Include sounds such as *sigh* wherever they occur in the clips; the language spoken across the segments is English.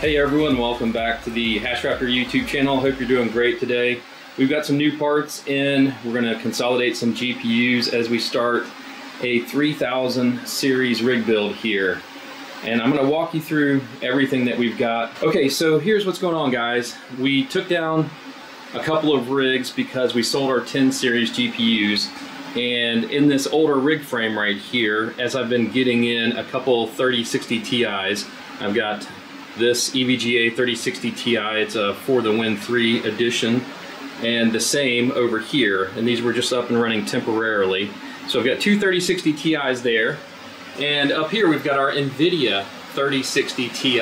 Hey everyone, welcome back to the Hashraptor YouTube channel. Hope you're doing great today. We've got some new parts in. We're going to consolidate some GPUs as we start a 3000 series rig build here. And I'm going to walk you through everything that we've got. Okay, so here's what's going on guys. We took down a couple of rigs because we sold our 10 series GPUs. And in this older rig frame right here, as I've been getting in a couple 3060 Ti's, I've got this EVGA 3060 Ti. It's a For the Win 3 edition. And the same over here. And these were just up and running temporarily. So I've got two 3060 Ti's there. And up here we've got our NVIDIA 3060 Ti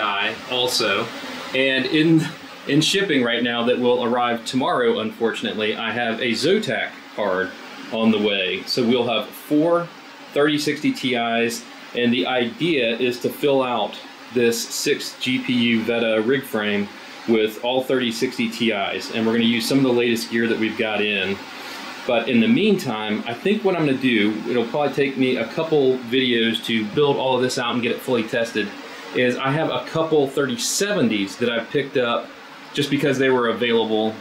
also. And in, in shipping right now that will arrive tomorrow, unfortunately, I have a Zotac card on the way. So we'll have four 3060 Ti's. And the idea is to fill out this 6 GPU Veddha rig frame with all 3060 Ti's and we're going to use some of the latest gear that we've got in. But in the meantime, I think what I'm going to do, it'll probably take me a couple videos to build all of this out and get it fully tested, is I have a couple 3070s that I've picked up just because they were available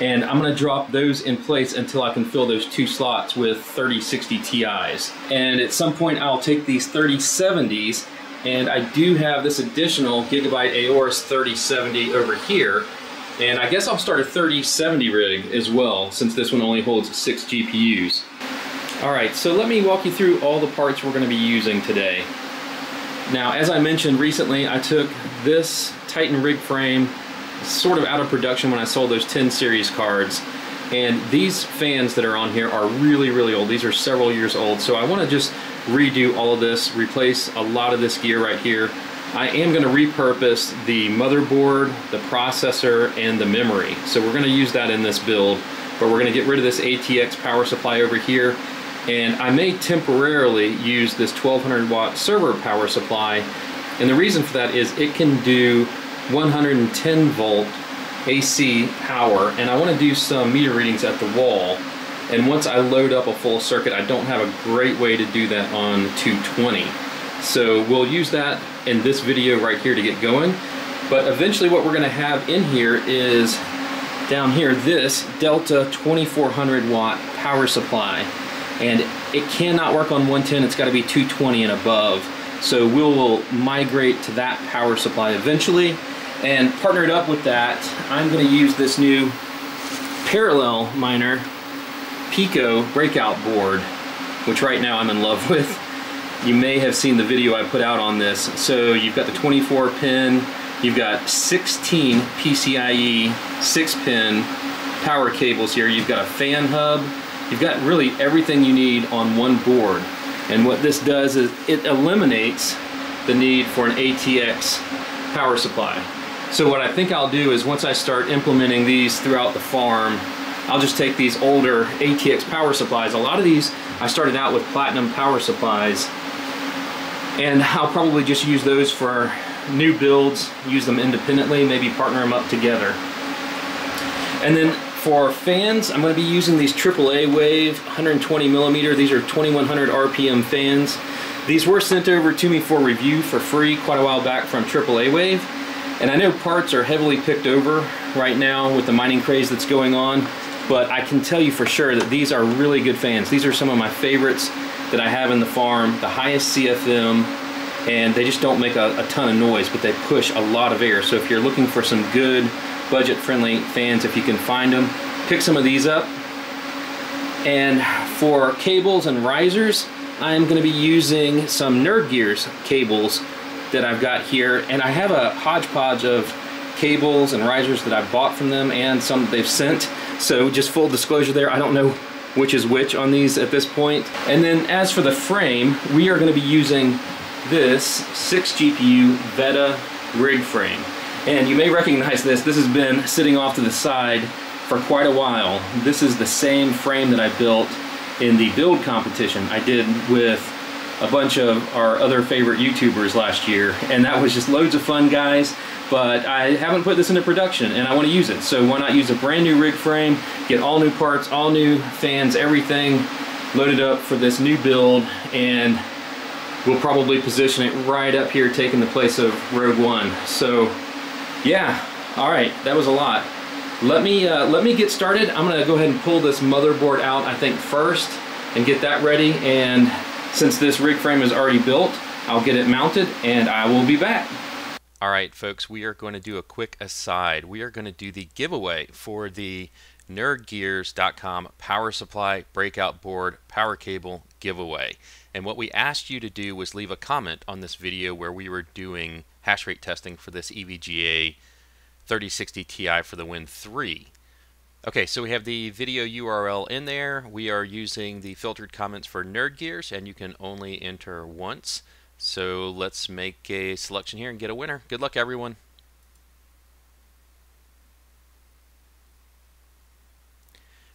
and I'm gonna drop those in place until I can fill those two slots with 3060 Ti's. And at some point I'll take these 3070s and I do have this additional Gigabyte Aorus 3070 over here. And I guess I'll start a 3070 rig as well, since this one only holds six GPUs. All right, so let me walk you through all the parts we're gonna be using today. Now, as I mentioned recently, I took this Titan rig frame sort of out of production when I sold those 10 series cards. And these fans that are on here are really, really old. These are several years old. So I wanna just redo all of this, replace a lot of this gear right here. I am going to repurpose the motherboard, the processor, and the memory. So we're going to use that in this build, but we're going to get rid of this ATX power supply over here. And I may temporarily use this 1200 watt server power supply. And the reason for that is it can do 110 volt AC power. And I want to do some meter readings at the wall. And once I load up a full circuit, I don't have a great way to do that on 220. So we'll use that in this video right here to get going. But eventually what we're gonna have in here is down here, this Delta 2400 watt power supply. And it cannot work on 110, it's gotta be 220 and above. So we'll migrate to that power supply eventually. And partnered up with that, I'm gonna use this new parallel miner Pico breakout board, which right now I'm in love *laughs* with. You may have seen the video I put out on this. So you've got the 24 pin, you've got 16 PCIe 6 pin power cables here, you've got a fan hub, you've got really everything you need on one board. And what this does is it eliminates the need for an ATX power supply. So what I think I'll do is once I start implementing these throughout the farm, I'll just take these older ATX power supplies. A lot of these, I started out with platinum power supplies and *laughs* I'll probably just use those for new builds, use them independently, maybe partner them up together. And then for fans, I'm going to be using these AAA Wave 120 millimeter. These are 2100 RPM fans. These were sent over to me for review for free quite a while back from AAA Wave. And I know parts are heavily picked over right now with the mining craze that's going on but I can tell you for sure that these are really good fans. These are some of my favorites that I have in the farm, the highest CFM, and they just don't make a, a ton of noise, but they push a lot of air. So if you're looking for some good budget-friendly fans, if you can find them, pick some of these up. And for cables and risers, I'm going to be using some NerdGearz cables that I've got here, and I have a hodgepodge of cables and risers that I bought from them and some that they've sent. So just full disclosure there, I don't know which is which on these at this point. And then as for the frame, we are going to be using this 6 GPU Veddha rig frame. And you may recognize this, this has been sitting off to the side for quite a while. This is the same frame that I built in the build competition I did with a bunch of our other favorite YouTubers last year. And that was just loads of fun, guys but I haven't put this into production and I want to use it. So why not use a brand new rig frame, get all new parts, all new fans, everything, loaded up for this new build and we'll probably position it right up here taking the place of Rogue One. So yeah, all right, that was a lot. Let me, uh, let me get started. I'm gonna go ahead and pull this motherboard out, I think, first and get that ready. And since this rig frame is already built, I'll get it mounted and I will be back. All right, folks, we are going to do a quick aside. We are going to do the giveaway for the nerdgearz.com power supply breakout board power cable giveaway. And what we asked you to do was leave a comment on this video where we were doing hash rate testing for this EVGA 3060 Ti for the Win 3. Okay, so we have the video URL in there. We are using the filtered comments for NerdGearz, and you can only enter once. So let's make a selection here and get a winner. Good luck, everyone.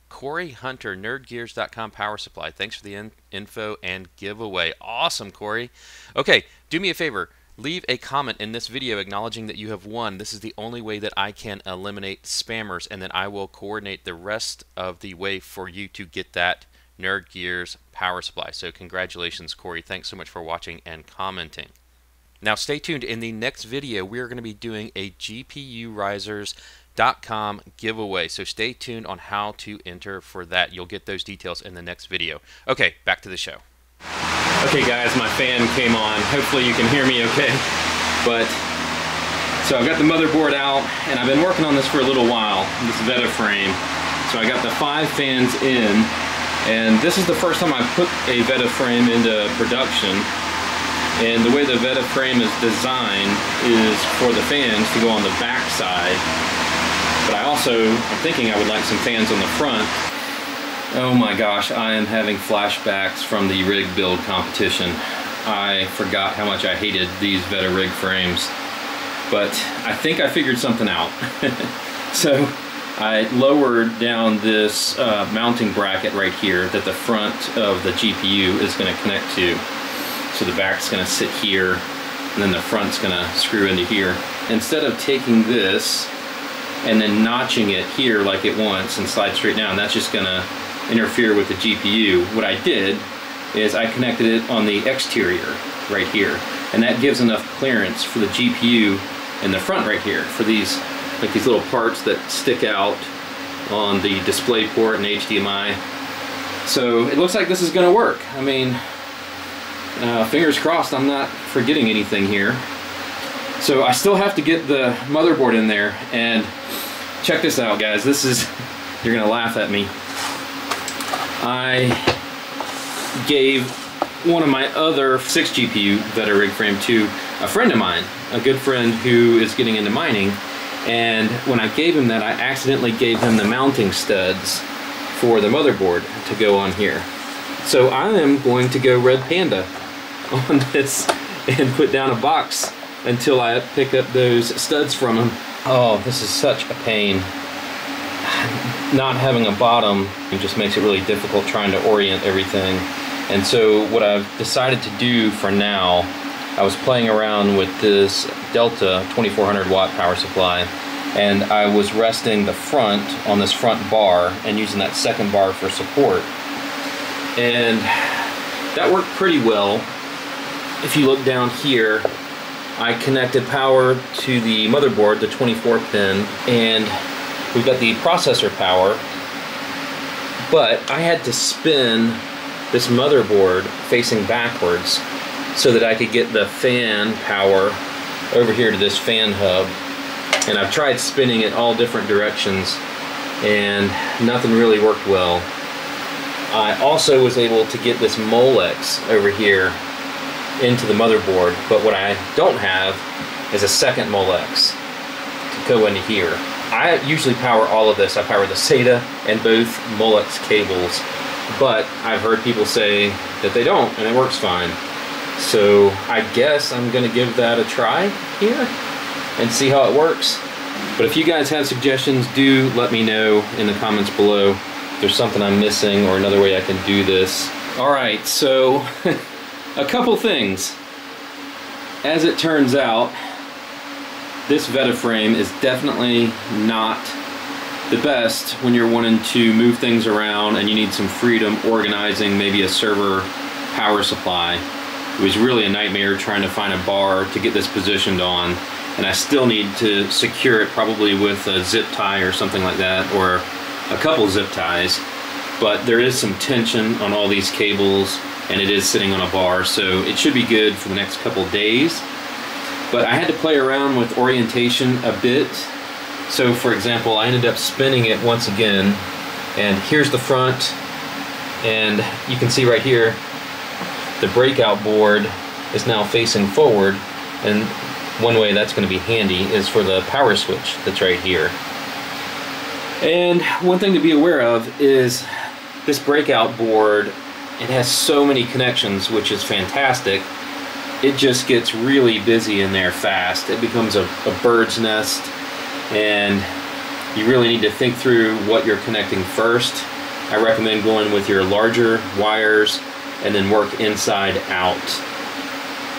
Corey Hunter, nerdgearz.com power supply. Thanks for the in info and giveaway. Awesome, Corey. Okay, do me a favor. Leave a comment in this video acknowledging that you have won. This is the only way that I can eliminate spammers, and then I will coordinate the rest of the way for you to get that NerdGearz power supply. So congratulations, Corey. Thanks so much for watching and commenting. Now stay tuned. In the next video, we are going to be doing a GPUrisers.com giveaway. So stay tuned on how to enter for that. You'll get those details in the next video. Okay, back to the show. Okay guys, my fan came on. Hopefully you can hear me okay. But, so I've got the motherboard out, and I've been working on this for a little while, this Veddha frame. So I got the five fans in, and this is the first time I put a Veddha frame into production. And the way the Veddha frame is designed is for the fans to go on the back side. But I also, I'm thinking I would like some fans on the front. Oh my gosh, I am having flashbacks from the rig build competition. I forgot how much I hated these Veddha rig frames. But I think I figured something out. *laughs* so I lowered down this uh, mounting bracket right here that the front of the GPU is going to connect to. So the back's going to sit here, and then the front's going to screw into here. Instead of taking this and then notching it here like it wants and slide straight down, that's just going to interfere with the GPU. What I did is I connected it on the exterior right here, and that gives enough clearance for the GPU in the front right here for these like these little parts that stick out on the display port and HDMI. So it looks like this is going to work. I mean, uh, fingers crossed I'm not forgetting anything here. So I still have to get the motherboard in there and check this out guys. This is, *laughs* you're going to laugh at me. I gave one of my other 6 GPU Veddha rig frame to a friend of mine, a good friend who is getting into mining and when I gave him that, I accidentally gave him the mounting studs for the motherboard to go on here. So I am going to go Red Panda *laughs* on this and put down a box until I pick up those studs from him. Oh, this is such a pain. Not having a bottom just makes it really difficult trying to orient everything. And so what I've decided to do for now I was playing around with this Delta 2400 watt power supply and I was resting the front on this front bar and using that second bar for support. And that worked pretty well. If you look down here, I connected power to the motherboard, the 24 pin, and we've got the processor power, but I had to spin this motherboard facing backwards so that I could get the fan power over here to this fan hub. And I've tried spinning it all different directions and nothing really worked well. I also was able to get this Molex over here into the motherboard, but what I don't have is a second Molex to go into here. I usually power all of this. I power the SATA and both Molex cables, but I've heard people say that they don't and it works fine. So I guess I'm going to give that a try here and see how it works. But if you guys have suggestions, do let me know in the comments below if there's something I'm missing or another way I can do this. Alright, so *laughs* a couple things. As it turns out, this Veddha frame is definitely not the best when you're wanting to move things around and you need some freedom organizing maybe a server power supply. It was really a nightmare trying to find a bar to get this positioned on and I still need to secure it probably with a zip tie or something like that or a couple zip ties but there is some tension on all these cables and it is sitting on a bar so it should be good for the next couple days but I had to play around with orientation a bit so for example I ended up spinning it once again and here's the front and you can see right here the breakout board is now facing forward and one way that's going to be handy is for the power switch that's right here and one thing to be aware of is this breakout board, it has so many connections, which is fantastic. It just gets really busy in there fast. It becomes a, a bird's nest, and you really need to think through what you're connecting first. I recommend going with your larger wires and then work inside out,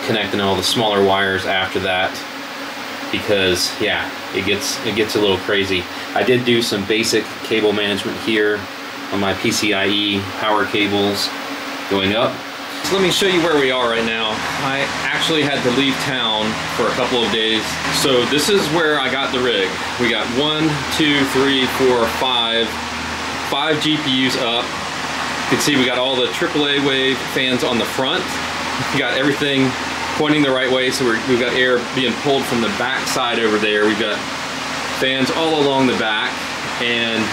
connecting all the smaller wires after that because yeah, it gets it gets a little crazy. I did do some basic cable management here on my PCIe power cables going up. Let me show you where we are right now. I actually had to leave town for a couple of days. So this is where I got the rig. We got one, two, three, four, five, five GPUs up. You can see we got all the AAA wave fans on the front. We got everything pointing the right way, so we have got air being pulled from the back side over there. We've got fans all along the back, and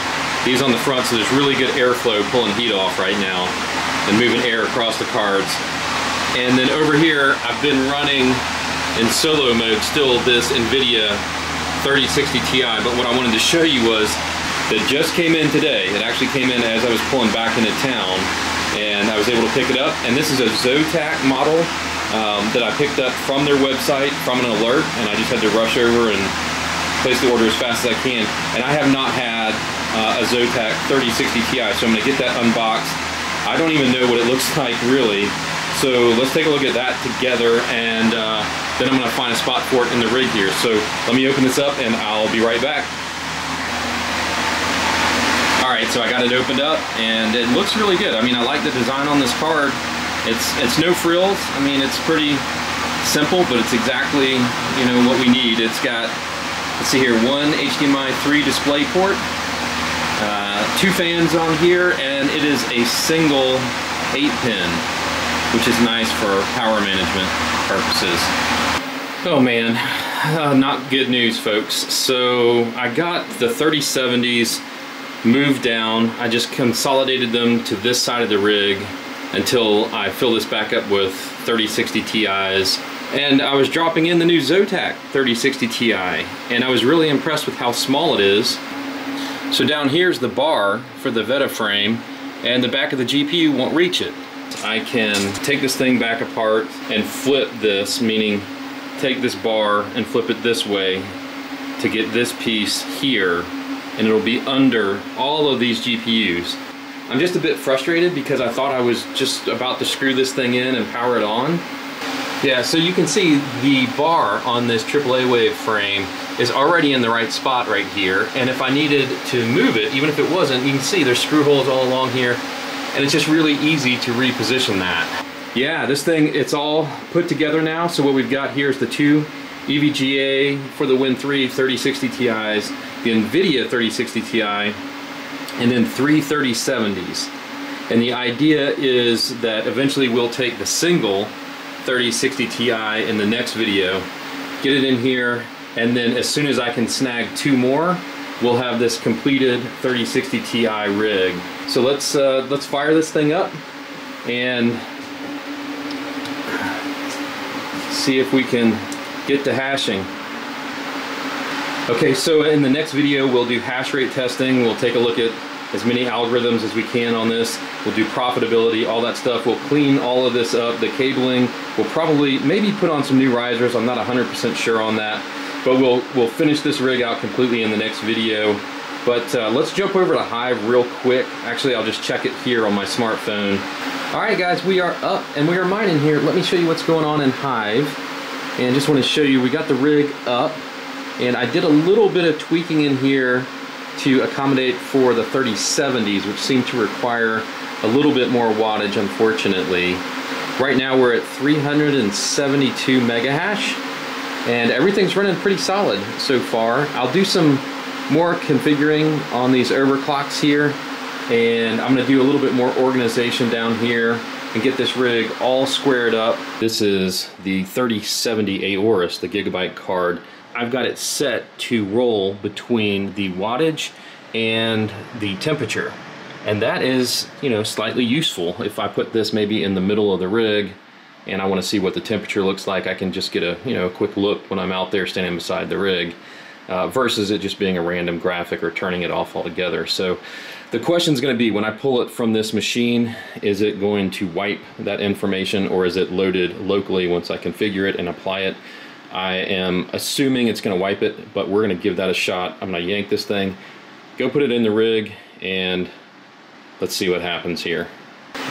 these on the front, so there's really good airflow pulling heat off right now and moving air across the cards. And then over here, I've been running in solo mode still this NVIDIA 3060 Ti, but what I wanted to show you was that just came in today. It actually came in as I was pulling back into town and I was able to pick it up. And this is a Zotac model um, that I picked up from their website from an alert and I just had to rush over and place the order as fast as I can. And I have not had uh, a Zotac 3060 Ti. So I'm going to get that unboxed. I don't even know what it looks like really. So let's take a look at that together and uh, then I'm going to find a spot for it in the rig here. So let me open this up and I'll be right back. Alright, so I got it opened up and it looks really good. I mean, I like the design on this card. It's, it's no frills. I mean, it's pretty simple, but it's exactly, you know, what we need. It's got, let's see here, one HDMI 3 display port, two fans on here, and it is a single 8-pin, which is nice for power management purposes. Oh man, uh, not good news folks. So I got the 3070s moved down. I just consolidated them to this side of the rig until I fill this back up with 3060 Ti's. And I was dropping in the new Zotac 3060 Ti, and I was really impressed with how small it is so down here's the bar for the Veddha frame and the back of the GPU won't reach it. I can take this thing back apart and flip this, meaning take this bar and flip it this way to get this piece here and it'll be under all of these GPUs. I'm just a bit frustrated because I thought I was just about to screw this thing in and power it on. Yeah, so you can see the bar on this AAA wave frame is already in the right spot right here. And if I needed to move it, even if it wasn't, you can see there's screw holes all along here. And it's just really easy to reposition that. Yeah, this thing, it's all put together now. So what we've got here is the two EVGA for the Win 3 3060 Ti's, the NVIDIA 3060 Ti, and then three 3070s. And the idea is that eventually we'll take the single 3060 Ti in the next video, get it in here, and then as soon as I can snag two more, we'll have this completed 3060 Ti rig. So let's uh, let's fire this thing up and see if we can get to hashing. Okay, so in the next video we'll do hash rate testing. We'll take a look at as many algorithms as we can on this. We'll do profitability, all that stuff. We'll clean all of this up, the cabling. We'll probably maybe put on some new risers. I'm not 100% sure on that. But we'll, we'll finish this rig out completely in the next video. But uh, let's jump over to Hive real quick. Actually, I'll just check it here on my smartphone. All right, guys, we are up and we are mining here. Let me show you what's going on in Hive. And just want to show you, we got the rig up and I did a little bit of tweaking in here to accommodate for the 3070s, which seem to require a little bit more wattage, unfortunately. Right now we're at 372 megahash, and everything's running pretty solid so far. I'll do some more configuring on these overclocks here, and I'm gonna do a little bit more organization down here and get this rig all squared up. This is the 3070 Aorus, the gigabyte card. I've got it set to roll between the wattage and the temperature. And that is, you know, slightly useful. If I put this maybe in the middle of the rig and I want to see what the temperature looks like, I can just get a, you know, a quick look when I'm out there standing beside the rig uh, versus it just being a random graphic or turning it off altogether. So the question is going to be when I pull it from this machine, is it going to wipe that information or is it loaded locally once I configure it and apply it? I am assuming it's going to wipe it, but we're going to give that a shot. I'm going to yank this thing, go put it in the rig, and let's see what happens here.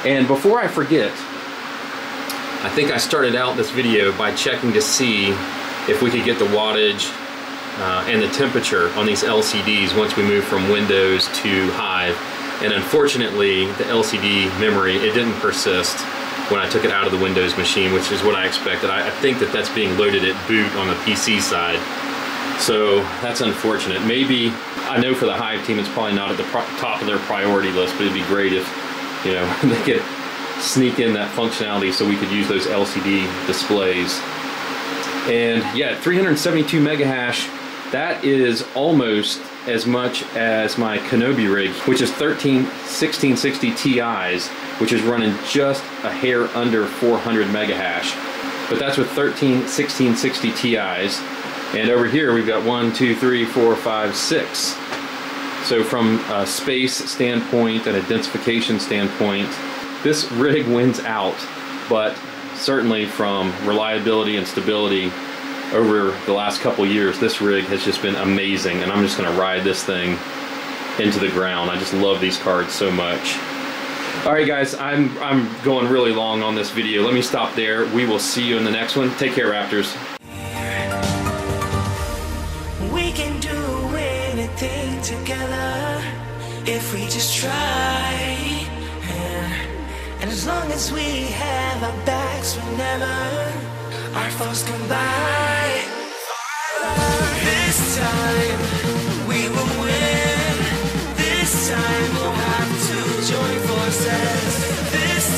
And before I forget, I think I started out this video by checking to see if we could get the wattage uh, and the temperature on these LCDs once we move from Windows to Hive. And unfortunately, the LCD memory, it didn't persist when I took it out of the Windows machine, which is what I expected. I, I think that that's being loaded at boot on the PC side. So that's unfortunate. Maybe, I know for the Hive team, it's probably not at the top of their priority list, but it'd be great if, you know, *laughs* they could sneak in that functionality so we could use those LCD displays. And yeah, 372 mega hash that is almost as much as my Kenobi rig, which is 13 1660 Ti's, which is running just a hair under 400 megahash. But that's with 13 1660 Ti's. And over here we've got one, two, three, four, five, six. So from a space standpoint and a densification standpoint, this rig wins out, but certainly from reliability and stability, over the last couple years, this rig has just been amazing, and I'm just going to ride this thing into the ground. I just love these cards so much. All right, guys, I'm, I'm going really long on this video. Let me stop there. We will see you in the next one. Take care, Raptors. We can do anything together if we just try. And as long as we have our backs, whenever our foes combine.